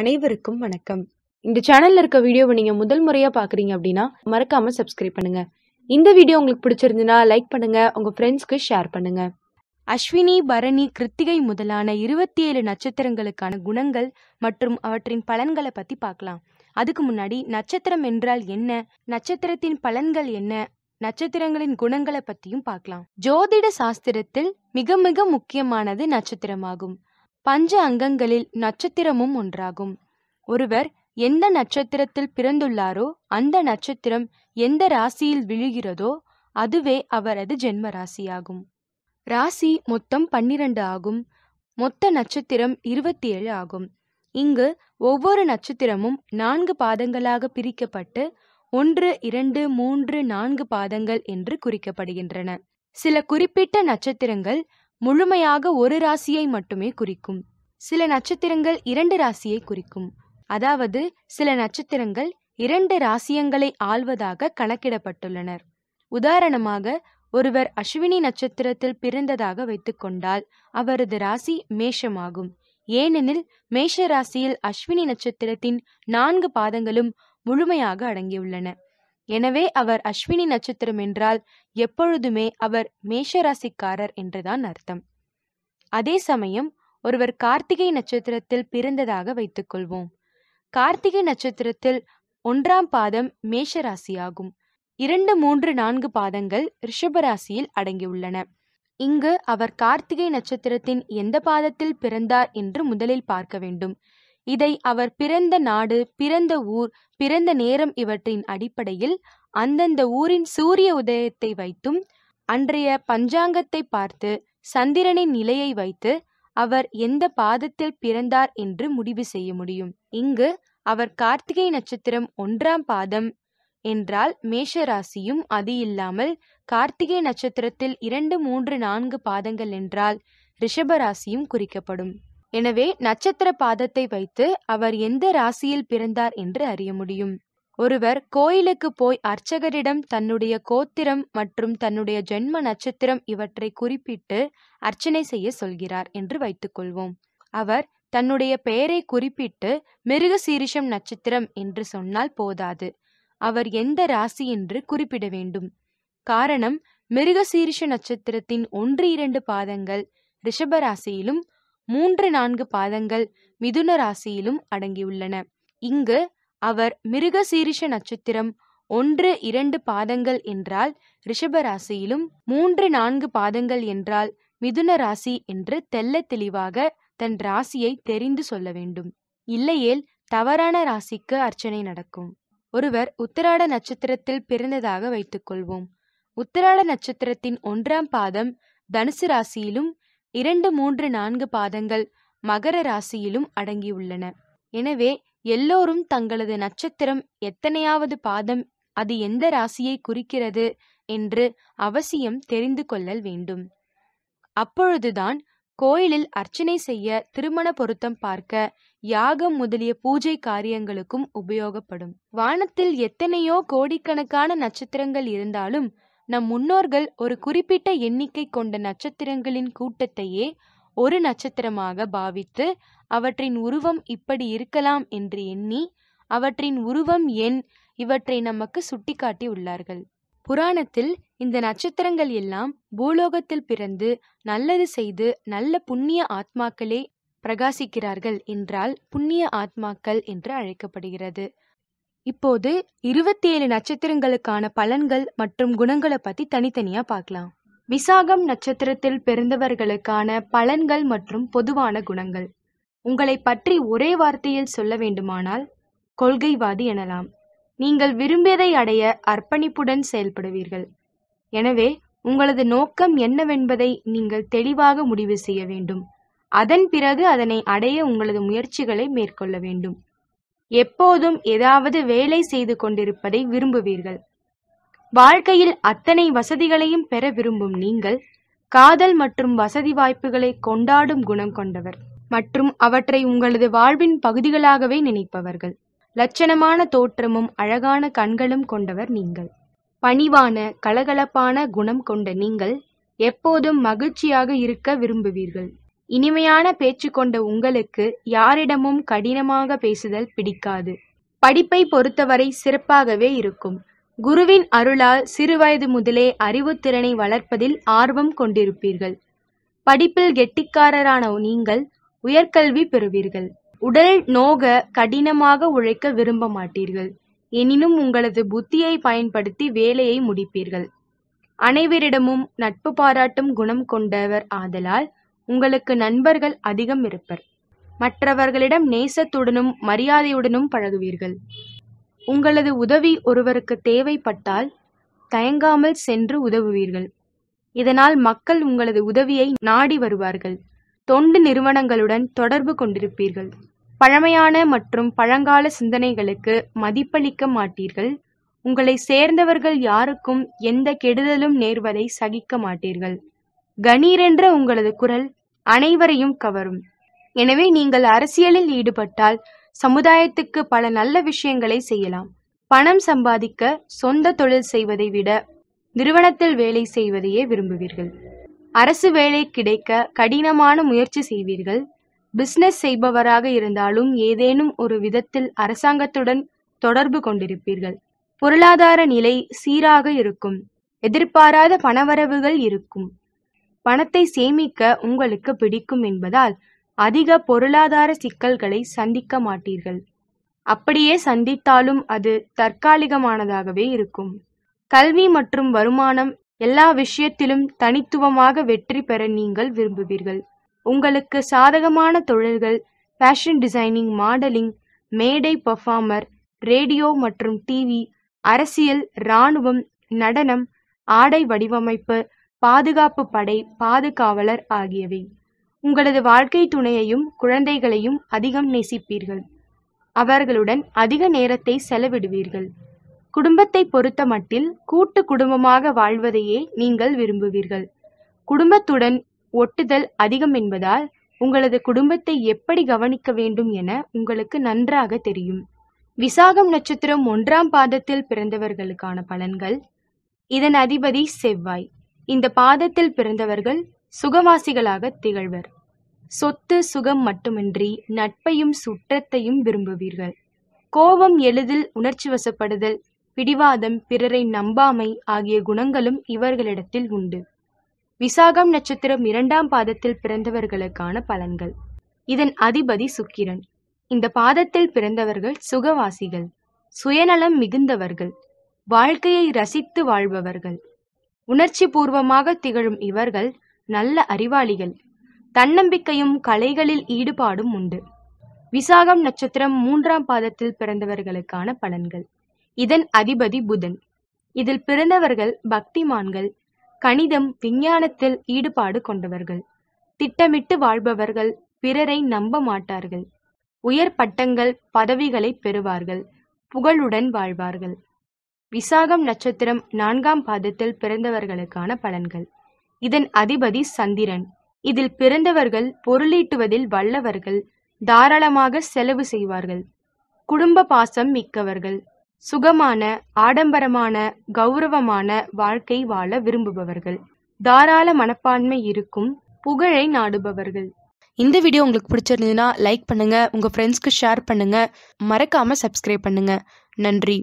அனைவருக்கும் வணக்கம். இந்த சேனல்ல இருக்க வீடியோவை நீங்க முதல் முறையா பாக்குறீங்க அப்படின்னா மறக்காம சப்ஸ்கிரைப் பண்ணுங்க. இந்த வீடியோ உங்களுக்கு பிடிச்சிருந்துன்னா லைக் பண்ணுங்க. உங்க ஃப்ரெண்ட்ஸ்க்கு ஷேர் பண்ணுங்க. அஸ்வினி பரணி கிருத்திகை முதலான இருபத்தி ஏழு நட்சத்திரங்களுக்கான குணங்கள் மற்றும் அவற்றின் பலன்களை பத்தி பார்க்கலாம். அதுக்கு முன்னாடி நட்சத்திரம் என்றால் என்ன? நட்சத்திரத்தின் பலன்கள் என்ன? நட்சத்திரங்களின் குணங்களை பத்தியும் பார்க்கலாம். ஜோதிட சாஸ்திரத்தில் மிக மிக முக்கியமானது நட்சத்திரமாகும். பஞ்ச அங்கங்களில் நட்சத்திரமும் ஒன்றாகும். ஒருவர் எந்த நட்சத்திரத்தில் பிறந்துள்ளாரோ அந்த நட்சத்திரம் எந்த ராசியில் விழுகிறதோ அதுவே அவரது ஜென்ம ராசியாகும் ராசி மொத்தம் பன்னிரண்டு ஆகும். மொத்த நட்சத்திரம் இருபத்தி ஏழு ஆகும். இங்கு ஒவ்வொரு நட்சத்திரமும் நான்கு பாதங்களாக பிரிக்கப்பட்டு ஒன்று இரண்டு மூன்று நான்கு பாதங்கள் என்று குறிக்கப்படுகின்றன. சில குறிப்பிட்ட நட்சத்திரங்கள் முழுமையாக ஒரு ராசியை மட்டுமே குறிக்கும். சில நட்சத்திரங்கள் இரண்டு ராசியை குறிக்கும். அதாவது சில நட்சத்திரங்கள் இரண்டு ராசியங்களை ஆள்வதாக கணக்கிடப்பட்டுள்ளனர். உதாரணமாக ஒருவர் அஸ்வினி நட்சத்திரத்தில் பிறந்ததாக வைத்துக்கொண்டால் அவரது ராசி மேஷமாகும். ஏனெனில் மேஷ ராசியில் அஸ்வினி நட்சத்திரத்தின் நான்கு பாதங்களும் முழுமையாக அடங்கியுள்ளன. எனவே அவர் அஸ்வினி நட்சத்திரம் என்றால் எப்பொழுதுமே அவர் மேஷராசிக்காரர் என்றுதான் அர்த்தம். அதே சமயம் ஒருவர் கார்த்திகை நட்சத்திரத்தில் பிறந்ததாக வைத்துக்கொள்வோம். கார்த்திகை நட்சத்திரத்தில் ஒன்றாம் பாதம் மேஷராசியாகும். இரண்டு மூன்று நான்கு பாதங்கள் ரிஷபராசியில் அடங்கியுள்ளன. இங்கு அவர் கார்த்திகை நட்சத்திரத்தின் எந்த பாதத்தில் பிறந்தார் என்று முதலில் பார்க்க வேண்டும். இதை அவர் பிறந்த நாடு பிறந்த ஊர் பிறந்த நேரம் இவற்றின் அடிப்படையில் அந்தந்த ஊரின் சூரிய உதயத்தை வைத்தும் அன்றைய பஞ்சாங்கத்தை பார்த்து சந்திரனின் நிலையை வைத்து அவர் எந்த பாதத்தில் பிறந்தார் என்று முடிவு செய்ய முடியும். இங்கு அவர் கார்த்திகை நட்சத்திரம் ஒன்றாம் பாதம் என்றால் மேஷ ராசியும் அது இல்லாமல் கார்த்திகை நட்சத்திரத்தில் இரண்டு மூன்று நான்கு பாதங்கள் என்றால் ரிஷபராசியும் குறிக்கப்படும். எனவே நட்சத்திர பாதத்தை வைத்து அவர் எந்த ராசியில் பிறந்தார் என்று அறிய முடியும். ஒருவர் கோயிலுக்கு போய் அர்ச்சகரிடம் தன்னுடைய கோத்திரம் மற்றும் தன்னுடைய ஜென்ம நட்சத்திரம் இவற்றை குறிப்பிட்டு அர்ச்சனை செய்ய சொல்கிறார் என்று வைத்துக்கொள்வோம் அவர் தன்னுடைய பெயரை குறிப்பிட்டு மிருக சீரிஷம் நட்சத்திரம் என்று சொன்னால் போதாது. அவர் எந்த ராசி என்று குறிப்பிட வேண்டும். காரணம் மிருக சீரிஷ நட்சத்திரத்தின் ஒன்று இரண்டு பாதங்கள் ரிஷபராசியிலும் மூன்று நான்கு பாதங்கள் மிதுன ராசியிலும் அடங்கியுள்ளன. இங்கு அவர் மிருகசீரிஷ நட்சத்திரம் ஒன்று இரண்டு பாதங்கள் என்றால் ரிஷப ராசியிலும் மூன்று நான்கு பாதங்கள் என்றால் மிதுன ராசி என்று தெல்ல தெளிவாக தன் ராசியை தெரிந்து சொல்ல வேண்டும். இல்லையேல் தவறான ராசிக்கு அர்ச்சனை நடக்கும். ஒருவர் உத்தராட நட்சத்திரத்தில் பிறந்ததாக வைத்துக்கொள்வோம். உத்தராட நட்சத்திரத்தின் ஒன்றாம் பாதம் தனுசு ராசியிலும் இரண்டு மூன்று நான்கு பாதங்கள் மகர ராசியிலும் அடங்கியுள்ளன. எனவே எல்லோரும் தங்களது நட்சத்திரம் எத்தனையாவது பாதம் அது எந்த ராசியை குறிக்கிறது என்று அவசியம் தெரிந்து கொள்ளல் வேண்டும். அப்பொழுதுதான் கோயிலில் அர்ச்சனை செய்ய திருமண பொருத்தம் பார்க்க யாகம் முதலிய பூஜை காரியங்களுக்கும் உபயோகப்படும். வானத்தில் எத்தனையோ கோடிக்கணக்கான நட்சத்திரங்கள் இருந்தாலும் நம் முன்னோர்கள் ஒரு குறிப்பிட்ட எண்ணிக்கை கொண்ட நட்சத்திரங்களின் கூட்டத்தையே ஒரு நட்சத்திரமாக பாவித்து அவற்றின் உருவம் இப்படி இருக்கலாம் என்று எண்ணி அவற்றின் உருவம் எண் இவற்றை நமக்கு சுட்டிக்காட்டி உள்ளார்கள். புராணத்தில் இந்த நட்சத்திரங்கள் எல்லாம் பூலோகத்தில் பிறந்து நல்லது செய்து நல்ல புண்ணிய ஆத்மாக்களே பிரகாசிக்கிறார்கள் என்றால் புண்ணிய ஆத்மாக்கள் என்று அழைக்கப்படுகிறது. இப்போது இருபத்தி ஏழு நட்சத்திரங்களுக்கான பலன்கள் மற்றும் குணங்களை பத்தி தனித்தனியா பார்க்கலாம். விசாகம் நட்சத்திரத்தில் பிறந்தவர்களுக்கான பலன்கள் மற்றும் பொதுவான குணங்கள். உங்களை பற்றி ஒரே வார்த்தையில் சொல்ல வேண்டுமானால் கொள்கைவாதி எனலாம். நீங்கள் விரும்பியதை அடைய அர்ப்பணிப்புடன் செயல்படுவீர்கள். எனவே உங்களது நோக்கம் என்னவென்பதை நீங்கள் தெளிவாக முடிவு செய்ய வேண்டும். அதன் பிறகு அதனை அடைய உங்களது முயற்சிகளை மேற்கொள்ள வேண்டும். எப்போதும் ஏதாவது வேலை செய்து கொண்டிருப்பதை விரும்புவீர்கள். வாழ்க்கையில் அத்தனை வசதிகளையும் பெற விரும்பும் நீங்கள் காதல் மற்றும் வசதி வாய்ப்புகளை கொண்டாடும் குணம் கொண்டவர் மற்றும் அவற்றை உங்களது வாழ்வின் பகுதிகளாகவே நினைப்பவர்கள். லட்சணமான தோற்றமும் அழகான கண்களும் கொண்டவர் நீங்கள். பணிவான கலகலப்பான குணம் கொண்ட நீங்கள் எப்போதும் மகிழ்ச்சியாக இருக்க விரும்புவீர்கள். இனிமையான பேச்சு கொண்ட உங்களுக்கு யாரிடமும் கடினமாக பேசுதல் பிடிக்காது. படிப்பை பொறுத்தவரை சிறப்பாகவே இருக்கும். குருவின் அருளால் சிறுவயது முதலே அறிவுத்திறனை வளர்ப்பதில் ஆர்வம் கொண்டிருப்பீர்கள். படிப்பில் கெட்டிக்காரரான நீங்கள் உயர்கல்வி பெறுவீர்கள். உடல் நோக கடினமாக உழைக்க விரும்ப மாட்டீர்கள். எனினும் உங்களது புத்தியை பயன்படுத்தி வேலையை முடிப்பீர்கள். அனைவரிடமும் நட்பு பாராட்டும் குணம் கொண்டவர் ஆதலால் உங்களுக்கு நண்பர்கள் அதிகம் இருப்பர். மற்றவர்களிடம் நேசத்துடனும் மரியாதையுடனும் பழகுவீர்கள். உங்களது உதவி ஒருவருக்கு தேவைப்பட்டால் தயங்காமல் சென்று உதவுவீர்கள். இதனால் மக்கள் உங்களது உதவியை நாடி வருவார்கள். தொண்டு நிறுவனங்களுடன் தொடர்பு கொண்டிருப்பீர்கள். பழமையான மற்றும் பழங்கால சிந்தனைகளுக்கு மதிப்பளிக்க மாட்டீர்கள். உங்களை சேர்ந்தவர்கள் யாருக்கும் எந்த கெடுதலும் நேர்வதை சகிக்க மாட்டீர்கள். கணீரென்ற உங்களது குரல் அனைவரையும் கவரும். எனவே நீங்கள் அரசியலில் ஈடுபட்டால் சமுதாயத்துக்கு பல நல்ல விஷயங்களை செய்யலாம். பணம் சம்பாதிக்க சொந்த தொழில் செய்வதை விட நிறுவனத்தில் வேலை செய்வதையே விரும்புவீர்கள். அரசு வேலை கிடைக்க கடினமான முயற்சி செய்வீர்கள். பிசினஸ் செய்பவராக இருந்தாலும் ஏதேனும் ஒரு விதத்தில் அரசாங்கத்துடன் தொடர்பு கொண்டிருப்பீர்கள். பொருளாதார நிலை சீராக இருக்கும். எதிர்பாராத பணவரவுகள் இருக்கும். பணத்தை சேமிக்க உங்களுக்கு பிடிக்கும் என்பதால் அதிக பொருளாதார சிக்கல்களை சந்திக்க மாட்டீர்கள். அப்படியே சந்தித்தாலும் அது தற்காலிகமானதாகவே இருக்கும். கல்வி மற்றும் வருமானம் எல்லா விஷயத்திலும் தனித்துவமாக வெற்றி பெற நீங்கள் விரும்புவீர்கள். உங்களுக்கு சாதகமான தொழில்கள் ஃபேஷன் டிசைனிங் மாடலிங் மேடை பர்ஃபார்மர் ரேடியோ மற்றும் டிவி அரசியல் இராணுவம் நடனம் ஆடை வடிவமைப்பு பாதுகாப்பு படை பாதுகாவலர் ஆகியவை. உங்களது வாழ்க்கை துணையையும் குழந்தைகளையும் அதிகம் நேசிப்பீர்கள். அவர்களுடன் அதிக நேரத்தை செலவிடுவீர்கள். குடும்பத்தை பொறுத்த மட்டில் கூட்டு குடும்பமாக வாழ்வதையே நீங்கள் விரும்புவீர்கள். குடும்பத்துடன் ஒட்டுதல் அதிகம் என்பதால் உங்களது குடும்பத்தை எப்படி கவனிக்க வேண்டும் என உங்களுக்கு நன்றாக தெரியும். விசாகம் நட்சத்திரம் ஒன்றாம் பாதத்தில் பிறந்தவர்களுக்கான பலன்கள். இதன் அதிபதி செவ்வாய். இந்த பாதத்தில் பிறந்தவர்கள் சுகவாசிகளாக திகழ்வர். சொத்து சுகம் மட்டுமின்றி நட்பையும் சுற்றத்தையும் விரும்புவீர்கள். கோபம் எளிதில் உணர்ச்சி வசப்படுதல் பிடிவாதம் பிறரை நம்பாமை ஆகிய குணங்களும் இவர்களிடத்தில் உண்டு. விசாகம் நட்சத்திரம் இரண்டாம் பாதத்தில் பிறந்தவர்களுக்கான பலன்கள். இதன் அதிபதி சுக்கிரன். இந்த பாதத்தில் பிறந்தவர்கள் சுகவாசிகள் சுயநலம் மிகுந்தவர்கள் வாழ்க்கையை ரசித்து வாழ்பவர்கள். உணர்ச்சி பூர்வமாக திகழும் இவர்கள் நல்ல அறிவாளிகள். தன்னம்பிக்கையும் கலைகளில் ஈடுபாடும் உண்டு. விசாகம் நட்சத்திரம் மூன்றாம் பாதத்தில் பிறந்தவர்களுக்கான பலன்கள். இதன் அதிபதி புதன். இதில் பிறந்தவர்கள் பக்திமான்கள். கணிதம் விஞ்ஞானத்தில் ஈடுபாடு கொண்டவர்கள். திட்டமிட்டு வாழ்பவர்கள் பிறரை நம்ப மாட்டார்கள். உயர் பட்டங்கள் பதவிகளை பெறுவார்கள். புகழுடன் வாழ்வார்கள். விசாகம் நட்சத்திரம் நான்காம் பாதத்தில் பிறந்தவர்களுக்கான பலன்கள். இதன் அதிபதி சந்திரன். இதில் பிறந்தவர்கள் பொருளீட்டுவதில் வல்லவர்கள் தாராளமாக செலவு செய்வார்கள். குடும்ப பாசம் மிக்கவர்கள் சுகமான ஆடம்பரமான கௌரவமான வாழ்க்கை வாழ விரும்புபவர்கள் தாராள மனப்பான்மை இருக்கும் புகழை நாடுபவர்கள். இந்த வீடியோ உங்களுக்கு பிடிச்சிருந்ததுன்னா லைக் பண்ணுங்க உங்க ஃப்ரெண்ட்ஸ்க்கு ஷேர் பண்ணுங்க மறக்காம சப்ஸ்கிரைப் பண்ணுங்க. நன்றி.